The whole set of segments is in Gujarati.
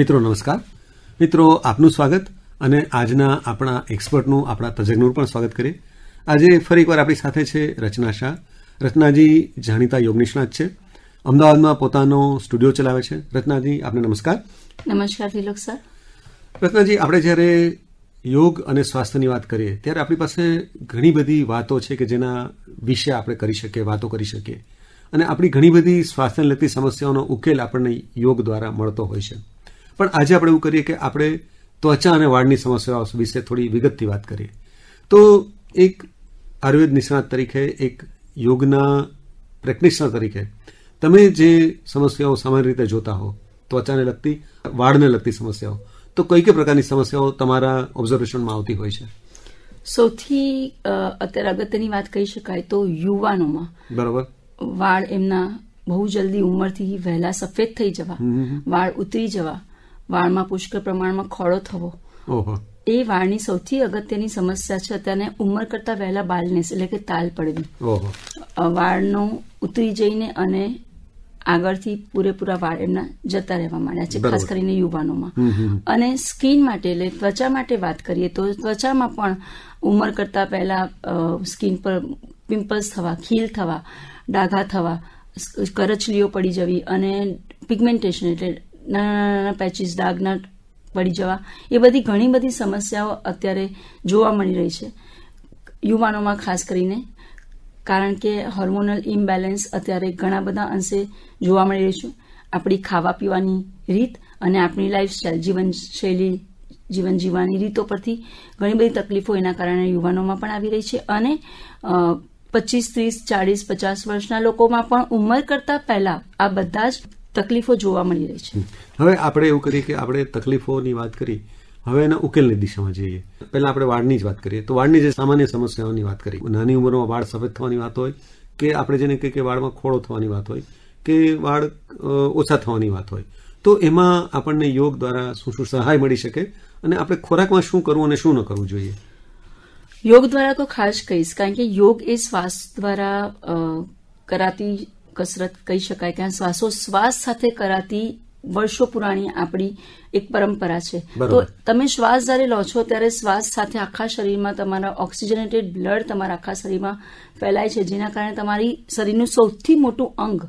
મિત્રો નમસ્કાર. મિત્રો આપનું સ્વાગત અને આજના આપણા એક્સપર્ટનું આપણા તજજ્ઞનું પણ સ્વાગત કરીએ. આજે ફરી એકવાર આપણી સાથે છે રચના શાહ. રચનાજી જાણીતા યોગ નિષ્ણાત છે. અમદાવાદમાં પોતાનો સ્ટુડિયો ચલાવે છે. રચનાજી આપને નમસ્કાર. નમસ્કાર તિલક સર. રચનાજી આપણે જ્યારે યોગ અને સ્વાસ્થ્યની વાત કરીએ ત્યારે આપણી પાસે ઘણી બધી વાતો છે કે જેના વિશે આપણે કરી શકીએ વાતો કરી શકીએ. અને આપણી ઘણી બધી સ્વાસ્થ્યને લગતી સમસ્યાઓનો ઉકેલ આપણને યોગ દ્વારા મળતો હોય છે. પણ આજે આપણે એવું કરીએ કે આપણે ત્વચા અને વાળની સમસ્યાઓ વિશે થોડી વિગતથી વાત કરીએ. તો એક આયુર્વેદ નિષ્ણાત તરીકે એક યોગના પ્રેક્ટિશનર તરીકે તમે જે સમસ્યાઓ સામાન્ય રીતે જોતા હો ત્વચાને લગતી વાળને લગતી સમસ્યાઓ તો કઈ કઈ પ્રકારની સમસ્યાઓ તમારા ઓબ્ઝર્વેશનમાં આવતી હોય છે? સૌથી અત્યારે અગત્યની વાત કહી શકાય તો યુવાનોમાં. બરોબર. વાળ એમના બહુ જલ્દી ઉંમરથી વહેલા સફેદ થઈ જવા. વાળ ઉતરી જવા. વાળમાં પુષ્કળ પ્રમાણમાં ખોળો થવો. એ વાળની સૌથી અગત્યની સમસ્યા છે. અત્યારે ઉંમર કરતા વહેલા બાલનેસ એટલે કે તાલ પડવી. વાળનો ઉતરી જઈને અને આગળથી પૂરેપૂરા વાળ એમના જતા રહેવા માંડ્યા છે ખાસ કરીને યુવાનોમાં. અને સ્કિન માટે એટલે ત્વચા માટે વાત કરીએ તો ત્વચામાં પણ ઉંમર કરતા પહેલા સ્કિન પર પિમ્પલ્સ થવા ખીલ થવા ડાઘા થવા કરચલીઓ પડી જવી અને પિગમેન્ટેશન એટલે નાના નાના પેચીસ ડાઘના પડી જવા. એ બધી ઘણી બધી સમસ્યાઓ અત્યારે જોવા મળી રહી છે. યુવાનોમાં ખાસ કરીને. કારણ કે હોર્મોનલ ઇમ્બેલેન્સ અત્યારે ઘણા બધા અંશે જોવા મળી રહ્યું છે. આપણી ખાવા પીવાની રીત અને આપણી લાઈફસ્ટાઈલ જીવનશૈલી, જીવન જીવવાની રીતો પરથી ઘણી બધી તકલીફો એના કારણે યુવાનોમાં પણ આવી રહી છે અને પચીસ, ત્રીસ, ચાળીસ, પચાસ વર્ષના લોકોમાં પણ ઉંમર કરતા પહેલા આ બધા જ તકલીફો જોવા મળી રહી છે. હવે આપણે એવું કરીએ કે આપણે તકલીફોની વાત કરી હવે એના ઉકેલની દિશામાં જઈએ. પહેલા આપણે વાળની જ વાત કરીએ. તો વાળની જે સામાન્ય સમસ્યાઓની વાત કરી નાની ઉંમરમાં વાળ સફેદ થવાની વાત હોય કે આપણે જેને કહીએ કે વાળમાં ખોળો થવાની વાત હોય કે વાળ ઓછા થવાની વાત હોય તો એમાં આપણને યોગ દ્વારા શું શું સહાય મળી શકે અને આપણે ખોરાકમાં શું કરવું અને શું ન કરવું જોઈએ? યોગ દ્વારા તો ખાસ કહીશ કારણ કે યોગ એ શ્વાસ દ્વારા કરાતી કસરત કહી શકાય કે શ્વાસોશ્વાસ સાથે કરાતી વર્ષો પુરાણી આપણી એક પરંપરા છે. તો તમે શ્વાસ જ્યારે લો છો ત્યારે શ્વાસ સાથે આખા શરીરમાં તમારા ઓક્સિજનેટેડ બ્લડ તમારા આખા શરીરમાં ફેલાય છે જેના કારણે તમારી શરીરનું સૌથી મોટું અંગ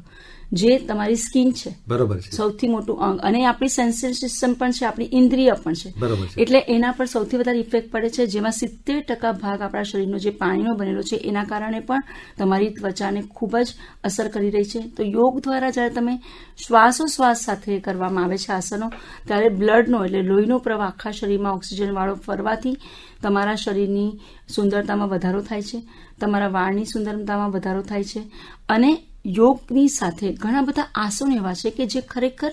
જે તમારી સ્કિન છે. બરોબર છે. સૌથી મોટું અંગ. અને આપણી સેન્સિટિવ સિસ્ટમ પણ છે આપણી ઇન્દ્રિય પણ છે. બરોબર છે. એટલે એના પર સૌથી વધારે ઇફેક્ટ પડે છે જેમાં સિત્તેર ટકા ભાગ આપણા શરીરનો જે પાણીનો બનેલો છે એના કારણે પણ તમારી ત્વચાને ખૂબ જ અસર કરી રહી છે. તો યોગ દ્વારા જ્યારે તમે શ્વાસોશ્વાસ સાથે કરવામાં આવે છે આસનો ત્યારે બ્લડનો એટલે લોહીનો પ્રવાહ આખા શરીરમાં ઓક્સિજન વાળો ફરવાથી તમારા શરીરની સુંદરતામાં વધારો થાય છે તમારા વાળની સુંદરતામાં વધારો થાય છે. અને યોગની સાથે ઘણા બધા આસનો એવા છે કે જે ખરેખર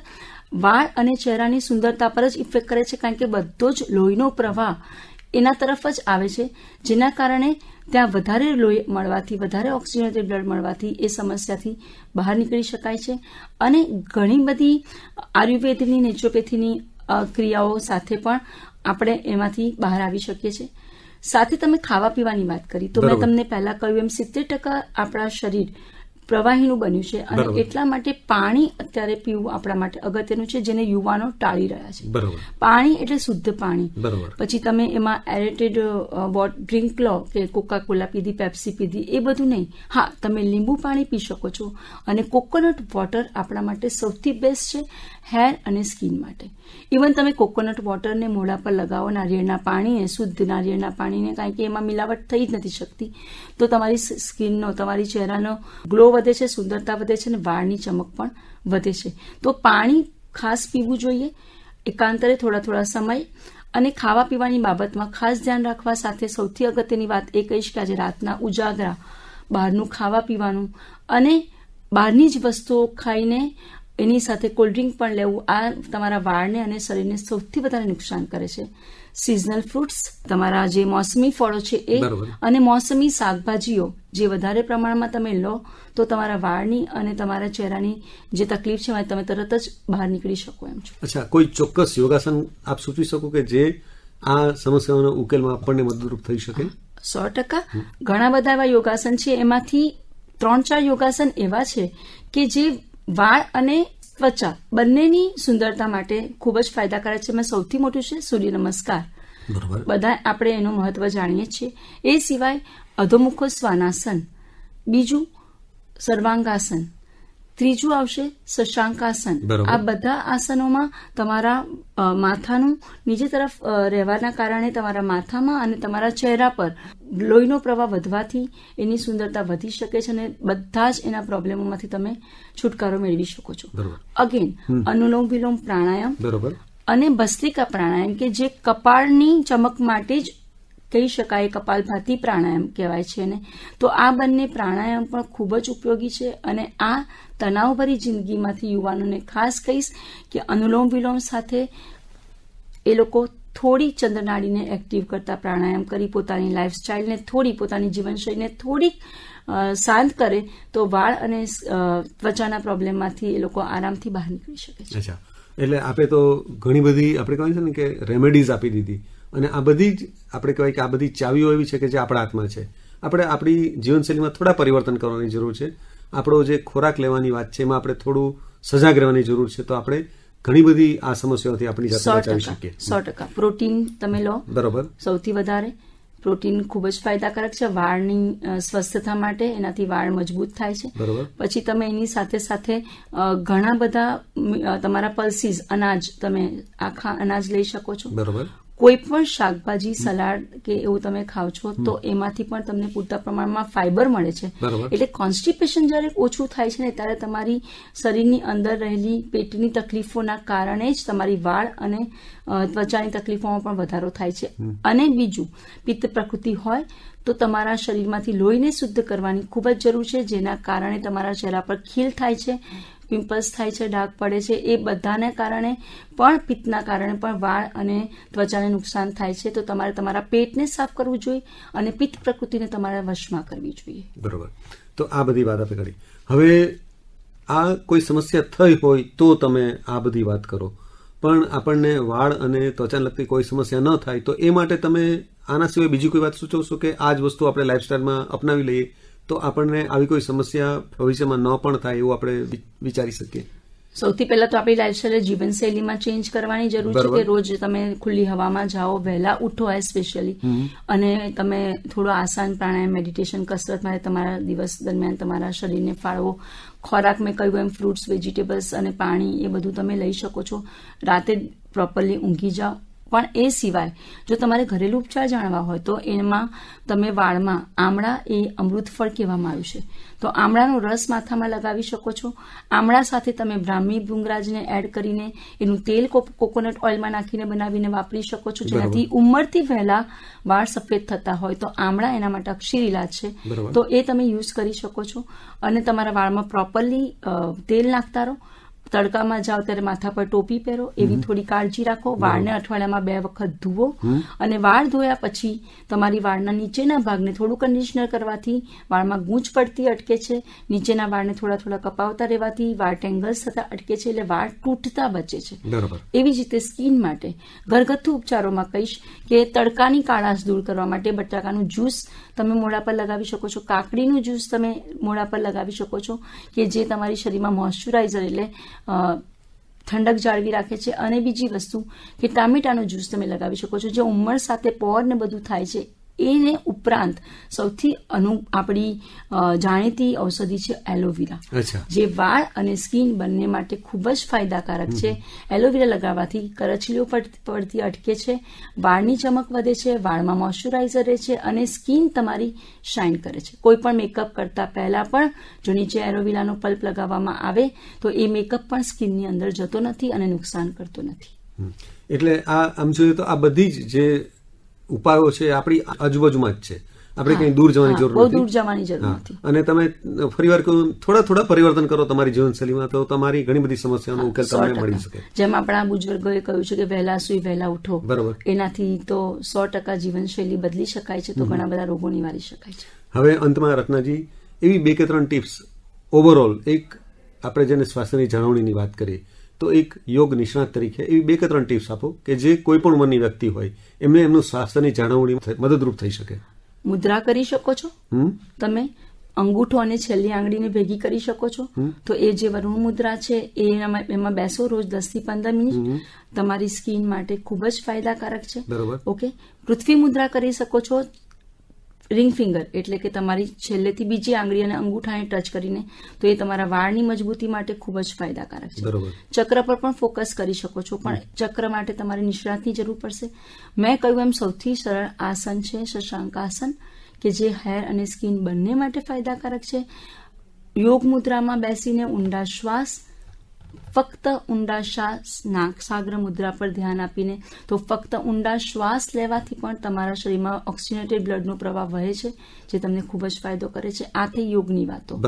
વાળ અને ચહેરાની સુંદરતા પર જ ઇફેક્ટ કરે છે કારણ કે બધો જ લોહીનો પ્રવાહ એના તરફ જ આવે છે જેના કારણે ત્યાં વધારે લોહી મળવાથી વધારે ઓક્સિજનેટેડ બ્લડ મળવાથી એ સમસ્યાથી બહાર નીકળી શકાય છે. અને ઘણી બધી આયુર્વેદની નેચરોપેથીની ક્રિયાઓ સાથે પણ આપણે એમાંથી બહાર આવી શકીએ છીએ. સાથે તમે ખાવા પીવાની વાત કરી તો મેં તમને પહેલા કહ્યું એમ સિત્તેર ટકા આપણા શરીર પ્રવાહીનું બન્યું છે અને એટલા માટે પાણી અત્યારે પીવું આપણા માટે અગત્યનું છે જેને યુવાનો ટાળી રહ્યા છે. પાણી એટલે શુદ્ધ પાણી. પછી તમે એમાં એરેટેડ ડ્રિંક લો કે કોકા કોલા પીધી પેપ્સી પીધી એ બધું નહીં. હા તમે લીંબુ પાણી પી શકો છો અને કોકોનટ વોટર આપણા માટે સૌથી બેસ્ટ છે હેર અને સ્કિન માટે. ઇવન તમે કોકોનટ વોટરને મોઢા પર લગાવો નારિયેળના પાણીને શુદ્ધ નારિયેળના પાણીને કારણ કે એમાં મિલાવટ થઈ જ નથી શકતી. તો તમારી સ્કિનનો તમારી ચહેરાનો ગ્લો વધે છે, સુંદરતા વધે છે અને વાળની ચમક પણ વધે છે. તો પાણી ખાસ પીવું જોઈએ, એકાંતરે થોડા થોડા સમય અને ખાવા પીવાની બાબતમાં ખાસ ધ્યાન રાખવા સાથે સૌથી અગત્યની વાત એ કહીશ કે આજે રાતના ઉજાગરા, બહારનું ખાવા પીવાનું અને બહારની જ વસ્તુઓ ખાઈને એની સાથે કોલ્ડ્રિંક પણ લેવું આ તમારા વાળને અને શરીરને સૌથી વધારે નુકસાન કરે છે. સિઝનલ ફ્રૂટ્સ તમારા જે મોસમી ફળો છે એ અને મોસમી શાકભાજીઓ જે વધારે પ્રમાણમાં તમે લો તો તમારા વાળની અને તમારા ચહેરાની જે તકલીફ છે તમે તરત જ બહાર નીકળી શકો એમ છો. અચ્છા કોઈ ચોક્કસ યોગાસન આપ સૂચવી શકો કે જે આ સમસ્યાઓના ઉકેલમાં આપણને મદદરૂપ થઈ શકે? સો ટકા. ઘણા બધા એવા યોગાસન છે એમાંથી ત્રણ ચાર યોગાસન એવા છે કે જે વાળ અને ત્વચા બંનેની સુંદરતા માટે ખૂબ જ ફાયદાકારક છે. એમાં સૌથી મોટું છે સૂર્ય નમસ્કાર. બધા આપણે એનું મહત્વ જાણીએ છીએ. એ સિવાય અધોમુખો સ્વાનાસન બીજું સર્વાંગાસન ત્રીજું આવશે શશાંકાસન. આ બધા આસનોમાં તમારા માથાનું નીચે તરફ રહેવાના કારણે તમારા માથામાં અને તમારા ચહેરા પર લોહીનો પ્રવાહ વધવાથી એની સુંદરતા વધી શકે છે અને બધા જ એના પ્રોબ્લેમોમાંથી તમે છુટકારો મેળવી શકો છો. અગેન અનુલોમ વિલોમ પ્રાણાયામ બરોબર. અને ભસ્ત્રિકા પ્રાણાયામ કે જે કપાળની ચમક માટે જ કહી શકાય કપાલભાતી પ્રાણાયામ કહેવાય છે એને. તો આ બંને પ્રાણાયામ પણ ખૂબ જ ઉપયોગી છે અને આ તણાવભરી જિંદગીમાંથી યુવાનોને ખાસ કહીશ કે અનુલોમ વિલોમ સાથે એ લોકો થોડી ચંદ્રનાળીને એક્ટિવ કરતા પ્રાણાયામ કરી પોતાની લાઇફસ્ટાઇલને થોડી, પોતાની જીવનશૈલીને થોડીક શાંત કરે તો વાળ અને ત્વચાના પ્રોબ્લેમમાંથી એ લોકો આરામથી બહાર નીકળી શકે છે. એટલે આપે તો ઘણી બધી, આપણે કહેવાય છે ને કે રેમેડીઝ આપી દીધી. અને આ બધી જ, આપણે કહેવાય કે આ બધી ચાવીઓ એવી છે કે જે આપણા હાથમાં છે. આપણે આપણી જીવનશૈલીમાં થોડા પરિવર્તન કરવાની જરૂર છે. આપણો જે ખોરાક લેવાની વાત છે, એમાં આપણે થોડું સજાગ રહેવાની જરૂર છે. તો આપણે ઘણી બધી આ સમસ્યાઓથી આપણી જાતે બચાવી શકીએ. સો ટકા. પ્રોટીન તમે લો. બરોબર. સૌથી વધારે. પ્રોટીન ખૂબ જ ફાયદાકારક છે. વાળની સ્વસ્થતા માટે એનાથી વાળ મજબૂત થાય છે. પછી તમે એની સાથે સાથે ઘણા બધા તમારા પલ્સીસ અનાજ તમે આખા અનાજ લઈ શકો છો. બરોબર. કોઈ પણ શાકભાજી સલાડ કે એવું તમે ખાવ છો તો એમાંથી પણ તમને પૂરતા પ્રમાણમાં ફાઈબર મળે છે. એટલે કોન્સ્ટિપેશન જ્યારે ઓછું થાય છે ને ત્યારે તમારી શરીરની અંદર રહેલી પેટની તકલીફોના કારણે જ તમારી વાળ અને ત્વચાની તકલીફોમાં પણ વધારો થાય છે. અને બીજું પિત્ત પ્રકૃતિ હોય તો તમારા શરીરમાંથી લોહીને શુદ્ધ કરવાની ખૂબ જ જરૂર છે જેના કારણે તમારા ચહેરા પર ખીલ થાય છે. પિમ્પલ્સ થાય છે, ડાઘ પડે છે, એ બધાને કારણે પણ, પિત્તના કારણે પણ વાળ અને ત્વચાને નુકસાન થાય છે. તો તમારે તમારા પેટને સાફ કરવું જોઈએ અને પિત્ત પ્રકૃતિને તમારે વશમાં કરવી જોઈએ. બરોબર. તો આ બધી વાત આપણે કરી. હવે આ કોઈ સમસ્યા થઈ હોય તો તમે આ બધી વાત કરો. પણ આપણને વાળ અને ત્વચાને લગતી કોઈ સમસ્યા ન થાય તો એ માટે તમે આના સિવાય બીજી કોઈ વાત સૂચવશો કે આ જ વસ્તુ આપણે લાઇફસ્ટાઇલમાં અપનાવી લઈએ? તો આપણને આવી કોઈ સમસ્યા ભવિષ્યમાં ન પણ થાય એવું આપણે વિચારી શકીએ. સૌથી પહેલા તો આપણી લાઈફસ્ટાઈલ જીવનશૈલીમાં ચેન્જ કરવાની જરૂર છે કે રોજ તમે ખુલ્લી હવામાં જાઓ વહેલા ઉઠો સ્પેશિયલી અને તમે થોડો આસાન પ્રાણાયામ મેડિટેશન કસરત માટે તમારા દિવસ દરમિયાન તમારા શરીરને ફાળવો. ખોરાક મેં કહ્યું એમ ફ્રૂટ્સ વેજીટેબલ્સ અને પાણી એ બધું તમે લઈ શકો છો. રાતે પ્રોપરલી ઊંઘી જાઓ. પણ એ સિવાય જો તમારે ઘરેલું ઉપચાર જાણવા હોય તો એમાં તમે વાળમાં આમળા એ અમૃતફળ કહેવામાં આવ્યું છે. તો આમળાનો રસ માથામાં લગાવી શકો છો. આમળા સાથે તમે બ્રાહ્મી ભૂંગરાજને એડ કરીને એનું તેલ કોકોનટ ઓઇલમાં નાખીને બનાવીને વાપરી શકો છો. જેનાથી ઉંમરથી વહેલા વાળ સફેદ થતા હોય. તો આમળા એના માટે અક્ષીર ઇલાજ છે. તો એ તમે યુઝ કરી શકો છો. અને તમારા વાળમાં પ્રોપરલી તેલ નાખતા રહો. તડકામાં જાઓ ત્યારે માથા પર ટોપી પહેરો એવી થોડી કાળજી રાખો. વાળને અઠવાડિયામાં બે વખત ધુઓ અને વાળ ધોયા પછી તમારી વાળના નીચેના ભાગને થોડું કન્ડિશનર કરવાથી વાળમાં ગૂંચ પડતી અટકે છે. નીચેના વાળને થોડા થોડા કપાવતા રહેવાથી વાળ ટેંગલ્સ થતા અટકે છે એટલે વાળ તૂટતા બચે છે. એવી જ રીતે સ્કિન માટે ઘરગથ્થુ ઉપચારોમાં કહીશ કે તડકાની કાળાશ દૂર કરવા માટે બટાકાનું જ્યુસ તમે મોડા પર લગાવી શકો છો. કાકડીનું જ્યુસ તમે મોડા પર લગાવી શકો છો કે જે તમારી શરીરમાં મોઇશ્ચરાઇઝર એટલે ઠંડક જાળવી રાખે છે. અને બીજી વસ્તુ કે ટામેટાનું જ્યુસ તમે લગાવી શકો છો. જે ઉંમર સાથે પોર ને બધું થાય છે એને ઉપરાંત સૌથી અનુ આપણી જાણીતી ઔષધિ છે એલોવેરા. જે વાળ અને સ્કિન બંને માટે ખૂબ જ ફાયદાકારક છે. એલોવેરા લગાવવાથી કરચલીઓ પડ- પડતી અટકે છે વાળની ચમક વધે છે વાળમાં મોઇશ્ચરાઇઝર રહે છે અને સ્કિન તમારી શાઇન કરે છે. કોઈ પણ મેકઅપ કરતા પહેલા પણ જો નીચે એલોવેરાનો પલ્પ લગાવવામાં આવે તો એ મેકઅપ પણ સ્કિનની અંદર જતો નથી અને નુકસાન કરતો નથી. એટલે આ આમ જોઈએ તો આ બધી જ જે ઉપાયો છે આપણી આજુબાજુમાં જ છે. આપણે કઈ દૂર જવાની જરૂર નથી. દૂર જવાની જરૂર નથી. અને તમે ફરીવાર કહ્યું થોડા થોડા પરિવર્તન કરો તમારી જીવનશૈલીમાં તો તમારી ઘણી બધી સમસ્યાનો ઉકેલ તમને. મળી શકે. જેમ આપણા બુજુર્ગોએ કહ્યું છે કે વહેલા સુઈ વહેલા ઉઠો. બરોબર. એનાથી તો સો ટકા જીવનશૈલી બદલી શકાય છે તો ઘણા બધા રોગો નિવારી શકાય છે. હવે અંતમાં રત્નાજી એવી બે કે ત્રણ ટિપ્સ. ઓવરઓલ એક આપણે જેને સ્વાસ્થ્યની જાળવણીની વાત કરીએ તો એક યોગ નિષ્ણાત તરીકે એવી બે કે ત્રણ ટિપ્સ આપો કે જે કોઈ પણ ઉંમરની વ્યક્તિ હોય એમને એમનું સ્વાસ્થ્યની જાળવણી મદદરૂપ થઈ શકે. મુદ્રા કરી શકો છો? તમે અંગૂઠો અને છેલ્લી આંગળીને ભેગી કરી શકો છો? તો એ જે વરુણ મુદ્રા છે એ એમાં બેસો રોજ દસથી પંદર મિનિટ. તમારી સ્કિન માટે ખૂબ જ ફાયદાકારક છે. બરોબર. ઓકે? પૃથ્વી મુદ્રા કરી શકો છો? રિંગ ફિંગર એટલે કે તમારી છેલ્લેથી બીજી આંગળી અને અંગૂઠાને ટચ કરીને તો એ તમારા વાળની મજબૂતી માટે ખૂબ જ ફાયદાકારક છે. ચક્ર પર પણ ફોકસ કરી શકો છો પણ ચક્ર માટે તમારે નિષ્ણાતની જરૂર પડશે. મેં કહ્યું એમ સૌથી સરળ આસન છે શશાંક આસન કે જે હેર અને સ્કિન બંને માટે ફાયદાકારક છે. યોગ મુદ્રામાં બેસીને ઊંડા શ્વાસ ફક્ત ઊંડા શ્વાસ નાકસાગ્ર મુદ્રા પર ધ્યાન આપીને તો ફક્ત ઊંડા શ્વાસ લેવાથી પણ તમારા શરીરમાં ઓક્સિજનેટેડ બ્લડનો પ્રવાહ વહે છે જે તમને ખૂબ જ ફાયદો કરે છે. આ થઈ યોગની વાતો.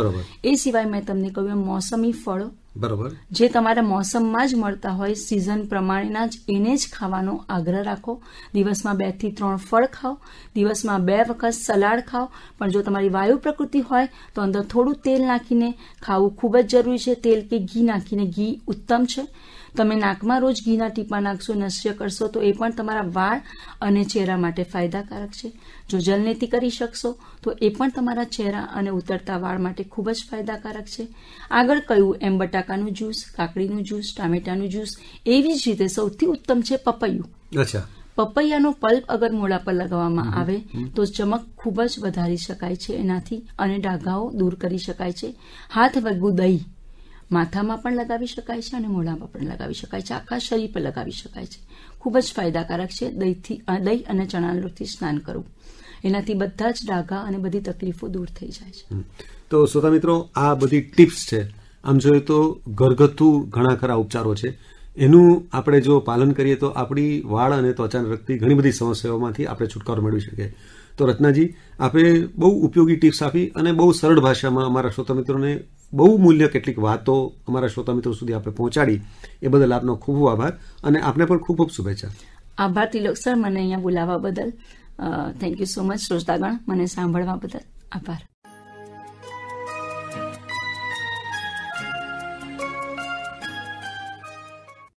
એ સિવાય મેં તમને કહ્યું મોસમી ફળો બરોબર. જે તમારા મોસમમાં જ મળતા હોય સિઝન પ્રમાણેના જ, એને જ ખાવાનો આગ્રહ રાખો. દિવસમાં બેથી ત્રણ ફળ ખાઓ, દિવસમાં બે વખત સલાડ ખાઓ. પણ જો તમારી વાયુ પ્રકૃતિ હોય, તો અંદર થોડું તેલ નાખીને ખાવું ખૂબ જ જરૂરી છે. તેલ કે ઘી નાખીને ઘી ઉત્તમ છે. તમે નાકમાં રોજ ઘીના ટીપા નાખશો નશ્ય કરશો તો એ પણ તમારા વાળ અને ચહેરા માટે ફાયદાકારક છે. જો જલનેતી કરી શકશો તો એ પણ તમારા ચહેરા અને ઉતરતા વાળ માટે ખૂબ જ ફાયદાકારક છે. આગળ કહ્યું એમ બટાકાનું જ્યુસ કાકડીનું જ્યુસ ટામેટાનું જ્યુસ એવી જ રીતે સૌથી ઉત્તમ છે પપૈયું. અચ્છા. પપૈયાનો પલ્પ અગર મોડા પર લગાવવામાં આવે તો ચમક ખૂબ જ વધારી શકાય છે એનાથી અને ડાઘાઓ દૂર કરી શકાય છે. હાથ વગું દહીં. માથામાં પણ લગાવી શકાય છે અને મોઢામાં પણ લગાવી શકાય છે. આખા શરીર પર લગાવી શકાય છે. ખૂબ જ ફાયદાકારક છે. દહીંથી દહીં અને ચણાના લોટથી સ્નાન કરવું. એનાથી બધા જ ડાઘા અને બધી તકલીફો દૂર થઈ જાય છે. તો શ્રોતા મિત્રો, આ બધી ટિપ્સ છે. આમ જોઈએ તો ઘરગથ્થુ ઘણા ખરા ઉપચારો છે. એનું આપણે જો પાલન કરીએ તો આપણી વાળ અને ત્વચાને લગતી ઘણી બધી સમસ્યાઓમાંથી આપણે છુટકારો મેળવી શકીએ. તો રત્નાજી, આપે બહુ ઉપયોગી ટિપ્સ આપી અને બહુ સરળ ભાષામાં અમારા શ્રોતા મિત્રોને બહુ મૂલ્ય કેટલીક વાતો અમારા શ્રોતા મિત્રો સુધી આપણે પહોંચાડી એ બદલ આપનો ખૂબ ખૂબ આભાર અને આપને પણ ખૂબ ખૂબ શુભેચ્છા. આભાર તિલોક સર, મને અહીંયા બોલાવવા બદલ. થેન્ક યુ સો મચ શ્રોતાગણ. મને સાંભળવા બદલ. આભાર.